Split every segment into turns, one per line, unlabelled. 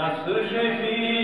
Tá sujeito.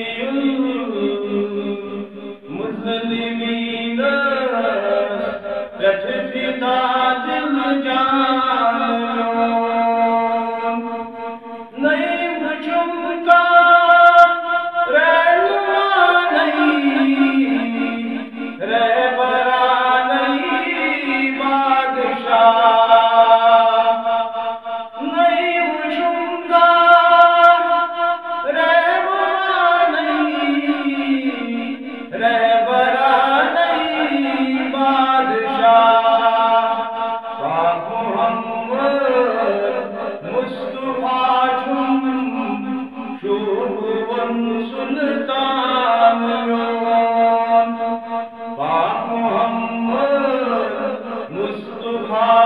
Allah.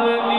Zone